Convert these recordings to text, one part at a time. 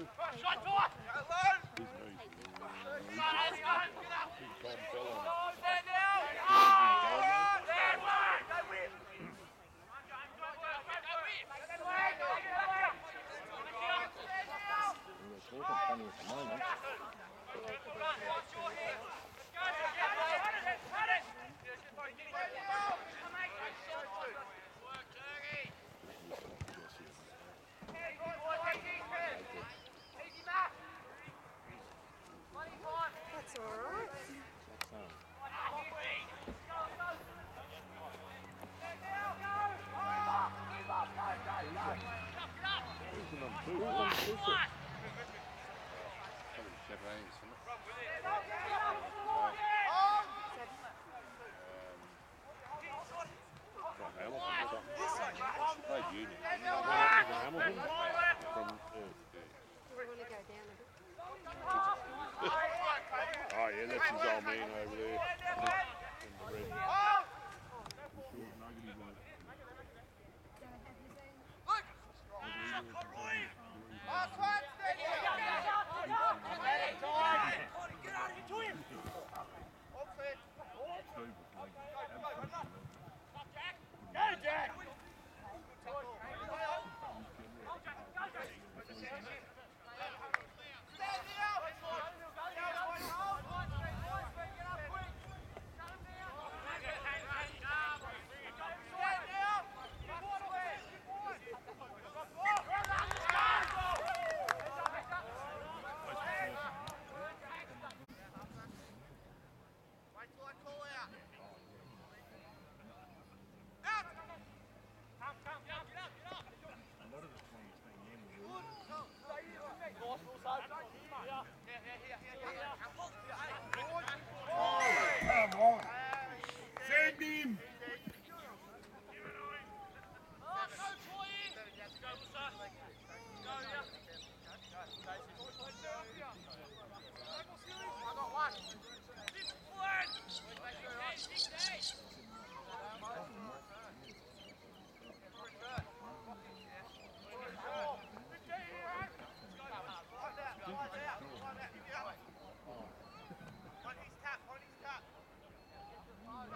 Oh,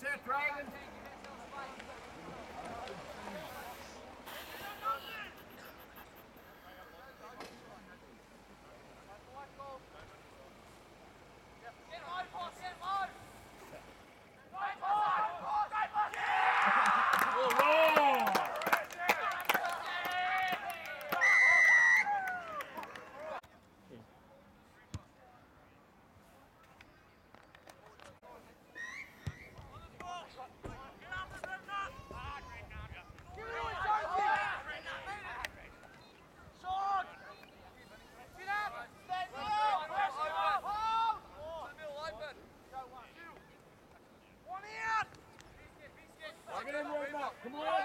That's it, Dragons. Come on.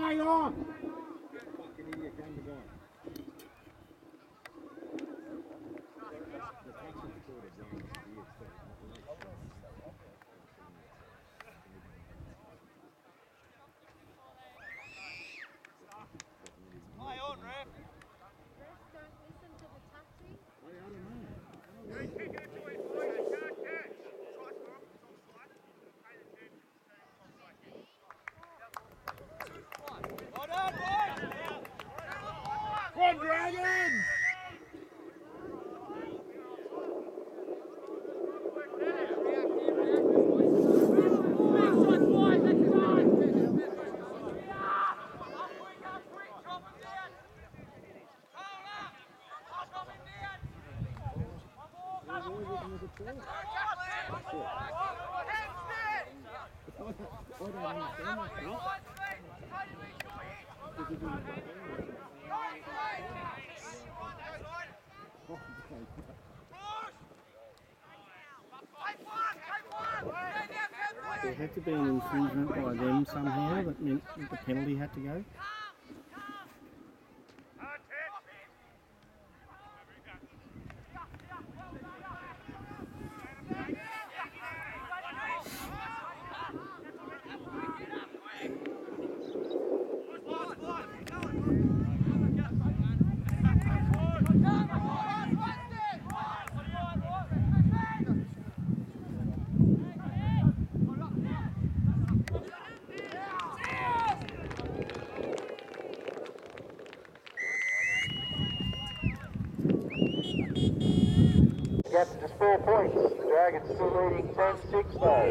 Not on! Dragon! to be an infringement by them somehow that meant that the penalty had to go? Oh.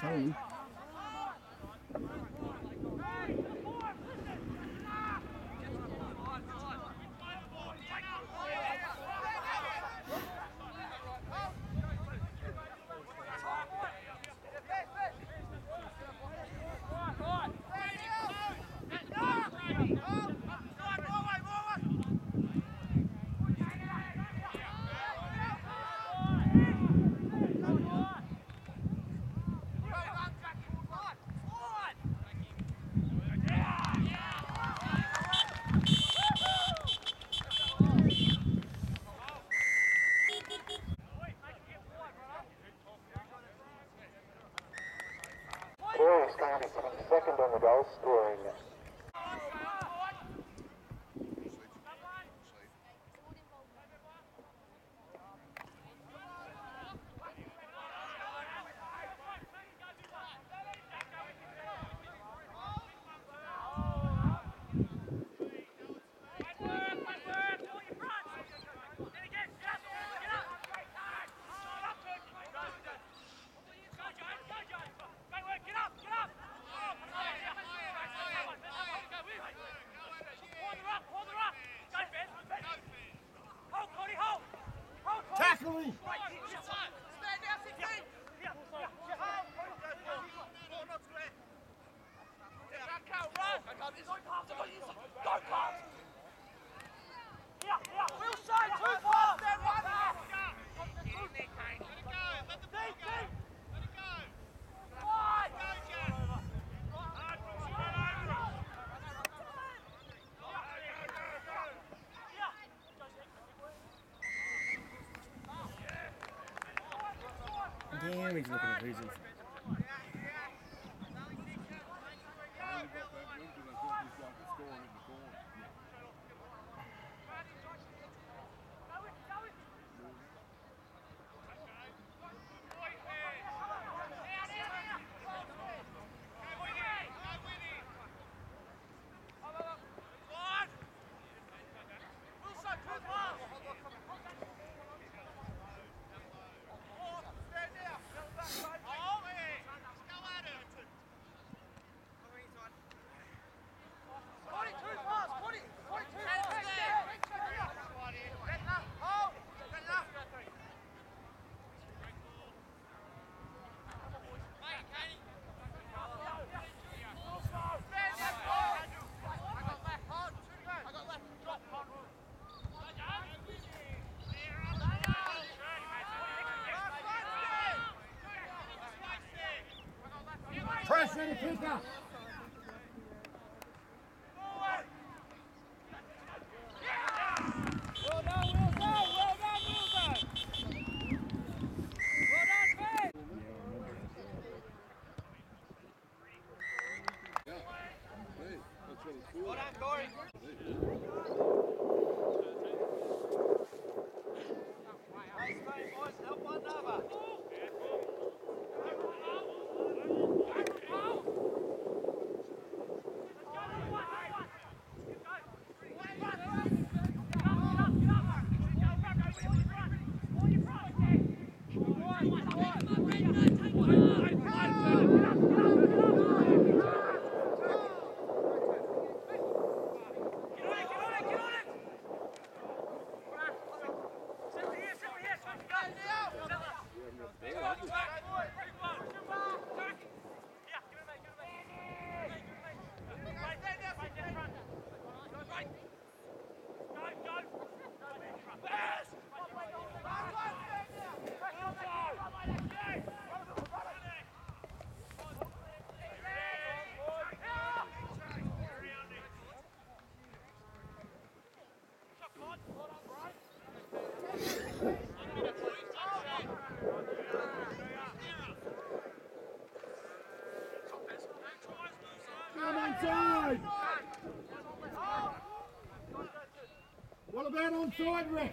Tony. Oi! Run, Cal, run! I can't, these lucrative reasons. Freddy Fluka. Code. What about onside Rick?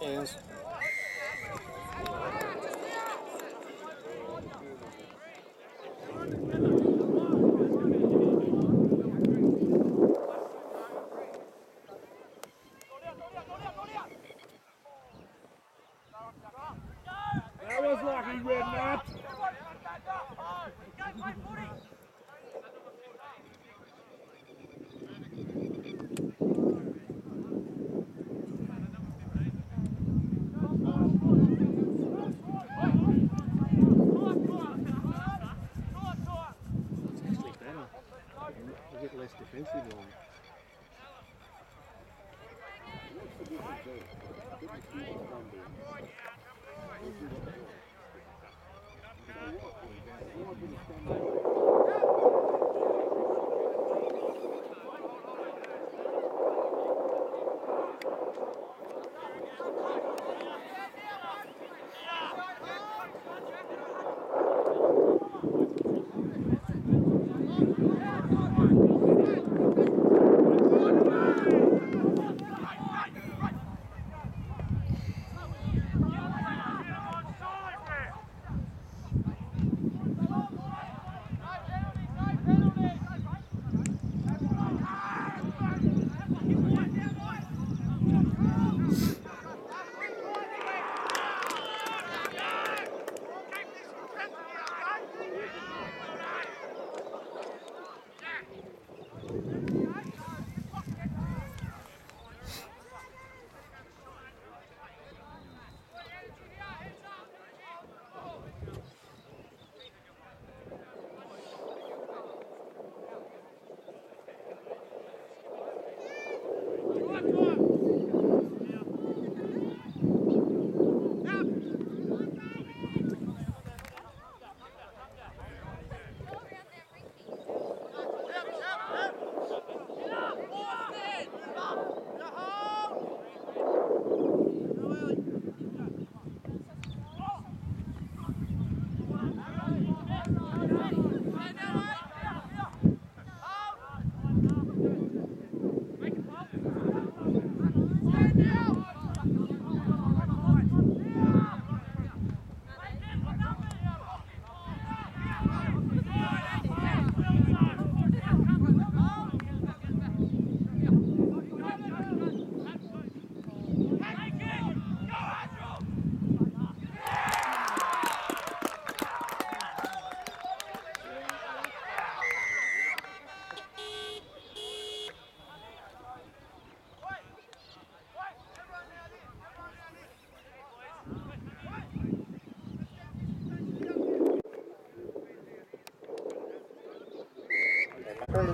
Yes.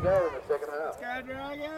Go in the second half. Go Dragons.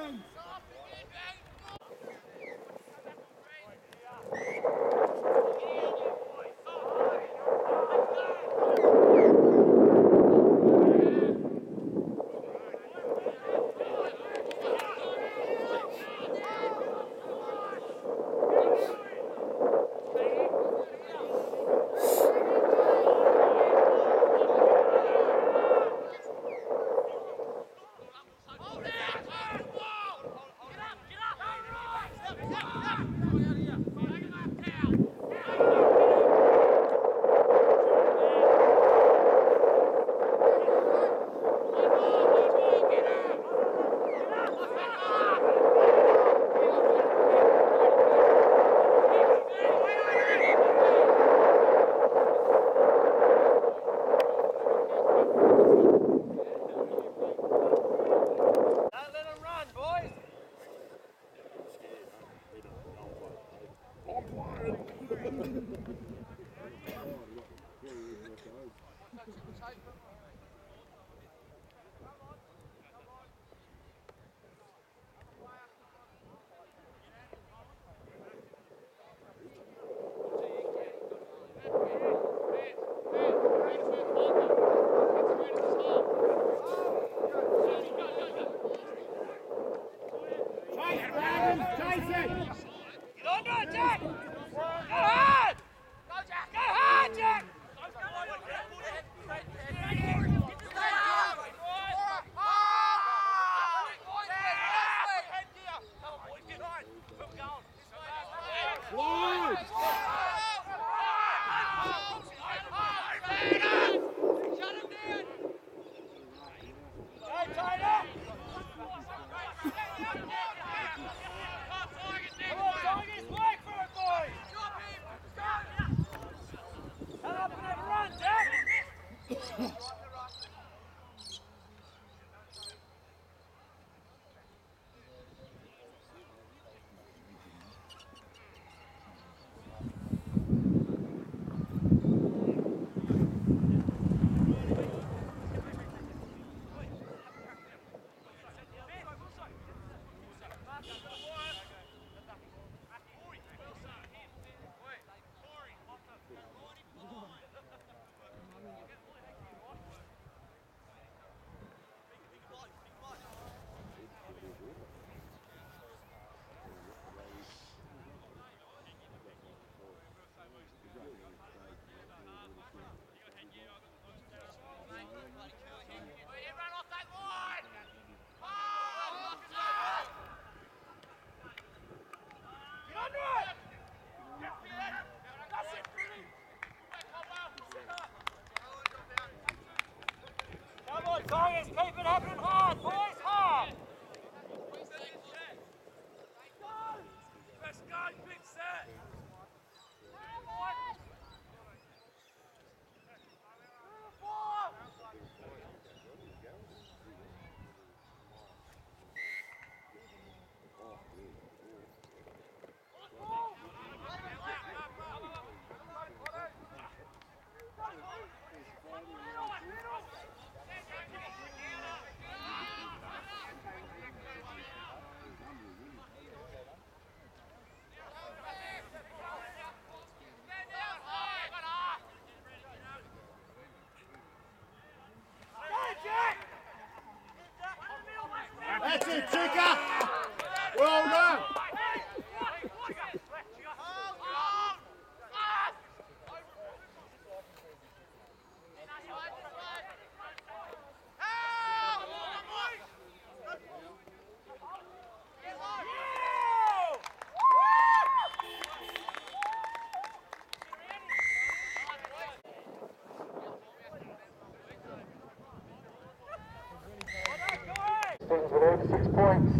six points.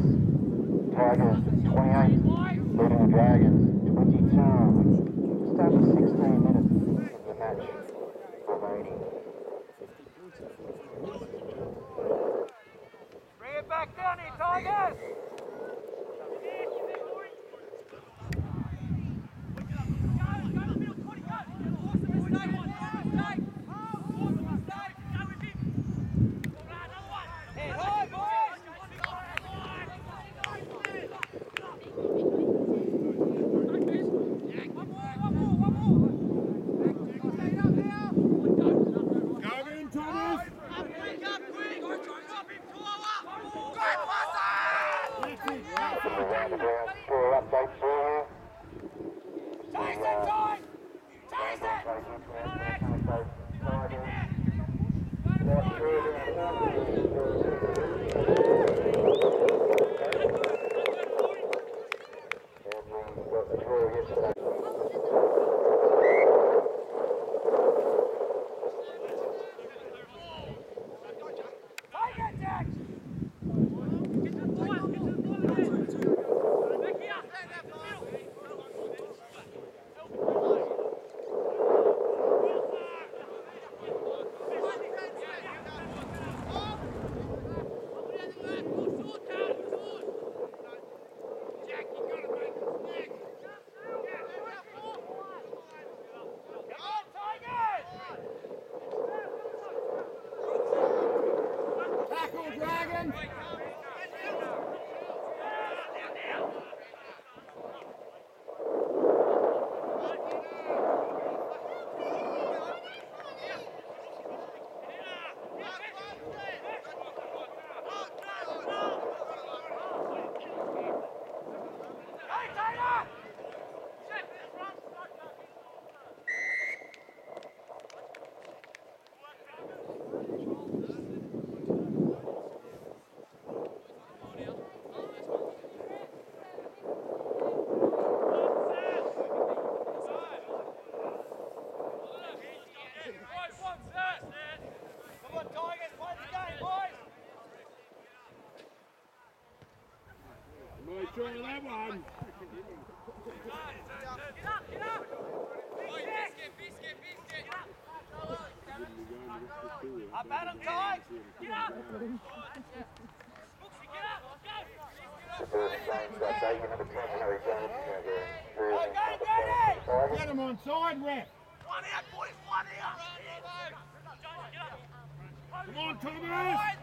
Tigers, 28. Leading the Dragons, 22. Just over 16 minutes of the match remaining. Bring it back down here, Tigers! Ryan. away with that one. I bet him, Ty! Get up! Smooksy, get up! Let's go! Go, Danny! Get him on side, ref! One out, boys, one out! Come on, Thomas!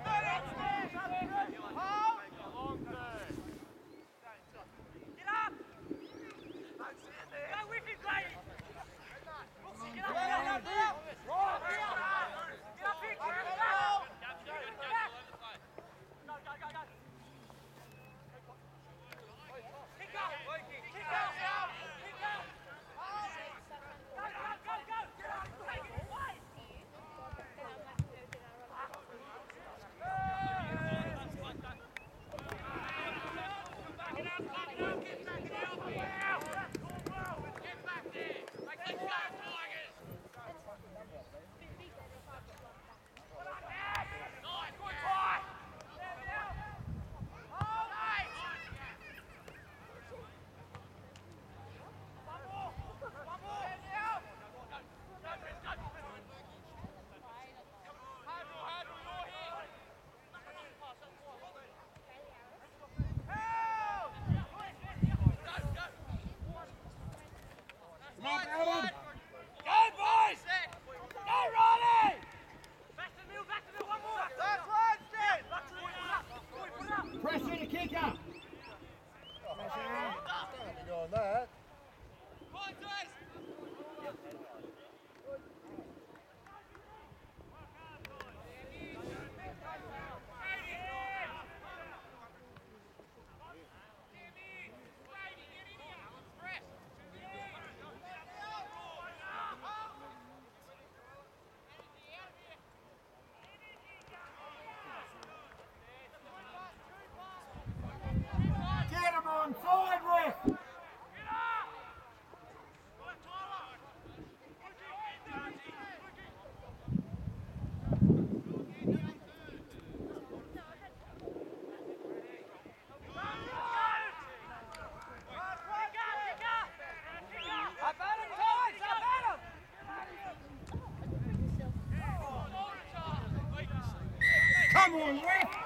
on, Rick.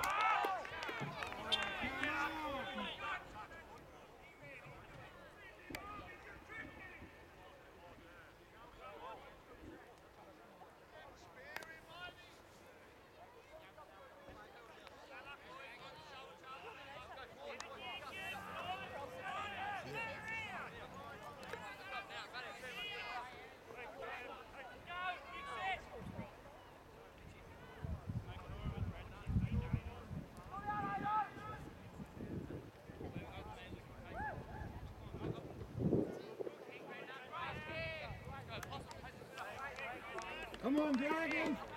Derrigan.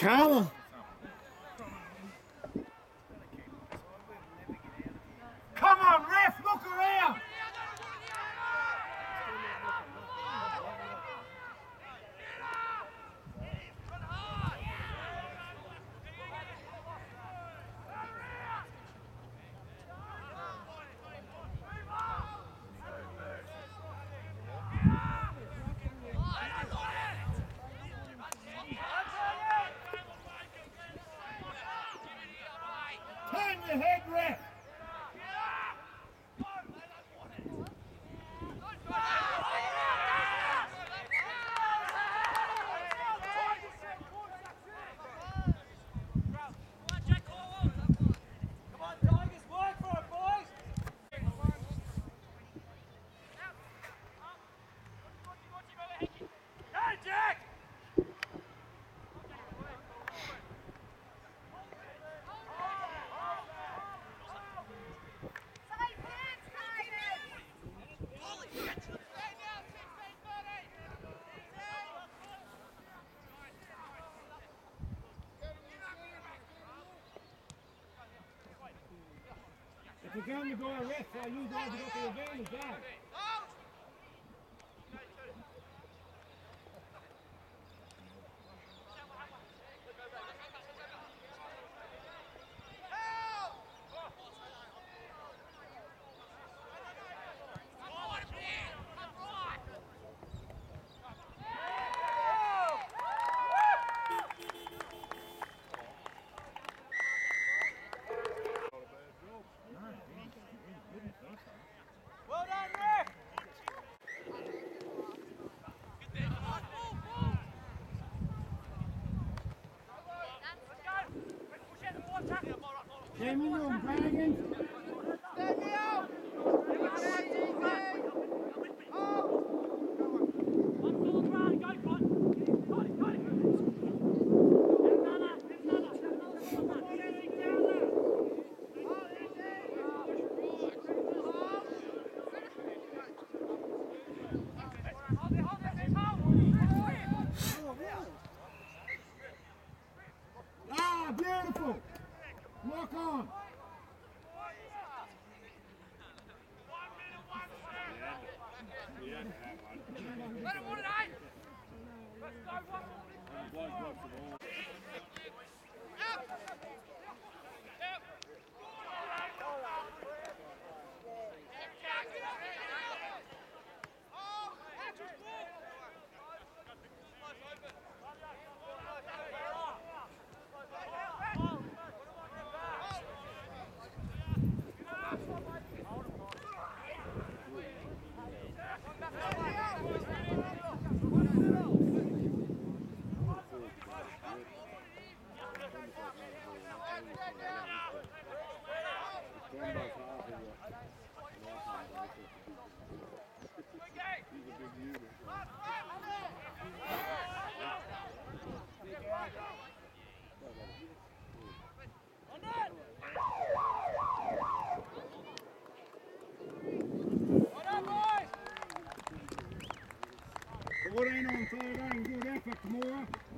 Cara! The girl you go with, are you the one to go to the? Por ahí no, todo el gol, un gol, perfect, more.